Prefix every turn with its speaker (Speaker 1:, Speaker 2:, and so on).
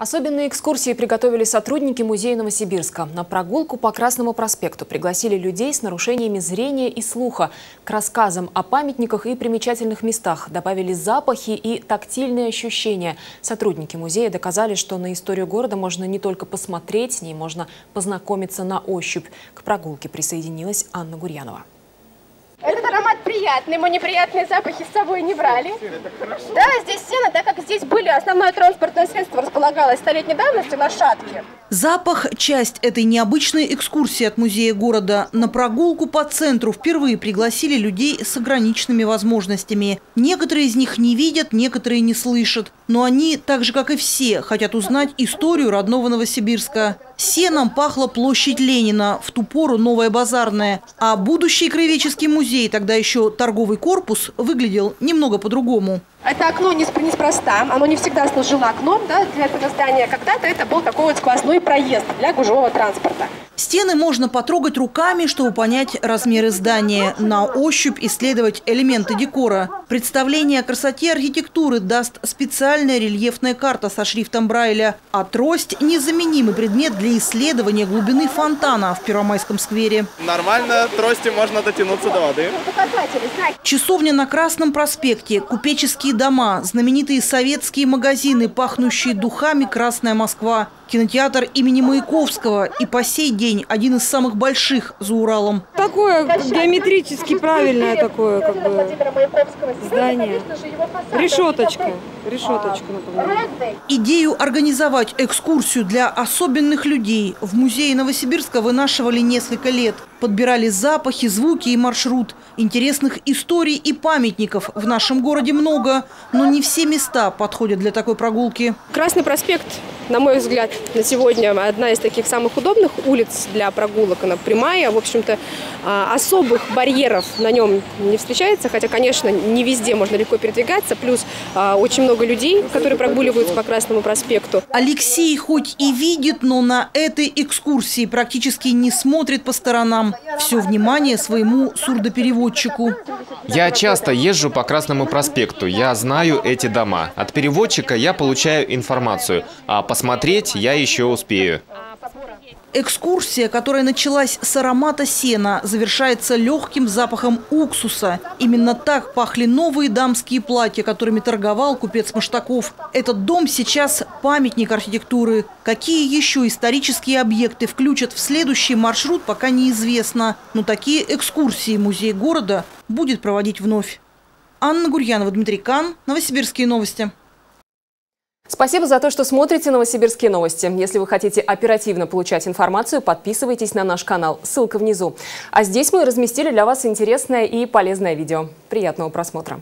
Speaker 1: Особенные экскурсии приготовили сотрудники музея Новосибирска. На прогулку по Красному проспекту пригласили людей с нарушениями зрения и слуха. К рассказам о памятниках и примечательных местах добавили запахи и тактильные ощущения. Сотрудники музея доказали, что на историю города можно не только посмотреть, с ней можно познакомиться на ощупь. К прогулке присоединилась Анна Гурьянова.
Speaker 2: Этот аромат приятный, мы неприятные запахи с собой не брали. Да, здесь сено, так как здесь были основное транспортное средство располагалось столетней давности лошадки.
Speaker 3: Запах – часть этой необычной экскурсии от музея города. На прогулку по центру впервые пригласили людей с ограниченными возможностями. Некоторые из них не видят, некоторые не слышат. Но они, так же как и все, хотят узнать историю родного Новосибирска. Сеном пахла площадь Ленина, в ту пору новая базарная. А будущий краеведческий музей, тогда еще торговый корпус, выглядел немного по-другому.
Speaker 2: Это окно неспроста, оно не всегда служило окном да, для этого здания. Когда-то это был такой вот сквозной проезд для гужевого транспорта.
Speaker 3: Стены можно потрогать руками, чтобы понять размеры здания. На ощупь исследовать элементы декора. Представление о красоте архитектуры даст специальная рельефная карта со шрифтом Брайля. А трость – незаменимый предмет для исследования глубины фонтана в Первомайском сквере.
Speaker 4: Нормально тростью можно дотянуться до воды.
Speaker 3: Часовня на Красном проспекте, купеческие дома, знаменитые советские магазины, пахнущие духами «Красная Москва» кинотеатр имени Маяковского и по сей день один из самых больших за Уралом.
Speaker 5: Такое геометрически правильное такое как бы, здание. Решеточка. Решеточка, напоминаю.
Speaker 3: Идею организовать экскурсию для особенных людей в музее Новосибирска вынашивали несколько лет. Подбирали запахи, звуки и маршрут. Интересных историй и памятников в нашем городе много, но не все места подходят для такой прогулки.
Speaker 2: Красный проспект на мой взгляд, на сегодня одна из таких самых удобных улиц для прогулок. Она прямая, в общем-то, а, особых барьеров на нем не встречается, хотя, конечно, не везде можно легко передвигаться, плюс а, очень много людей, которые прогуливаются по Красному проспекту.
Speaker 3: Алексей хоть и видит, но на этой экскурсии практически не смотрит по сторонам. Все внимание своему сурдопереводчику.
Speaker 6: Я часто езжу по Красному проспекту, я знаю эти дома. От переводчика я получаю информацию, а по посмотреть я еще успею.
Speaker 3: Экскурсия, которая началась с аромата сена, завершается легким запахом уксуса. Именно так пахли новые дамские платья, которыми торговал купец Маштаков. Этот дом сейчас памятник архитектуры. Какие еще исторические объекты включат в следующий маршрут, пока неизвестно. Но такие экскурсии музей города будет проводить вновь. Анна Гурьянова, Дмитрий Кан, Новосибирские новости.
Speaker 1: Спасибо за то, что смотрите «Новосибирские новости». Если вы хотите оперативно получать информацию, подписывайтесь на наш канал. Ссылка внизу. А здесь мы разместили для вас интересное и полезное видео. Приятного просмотра.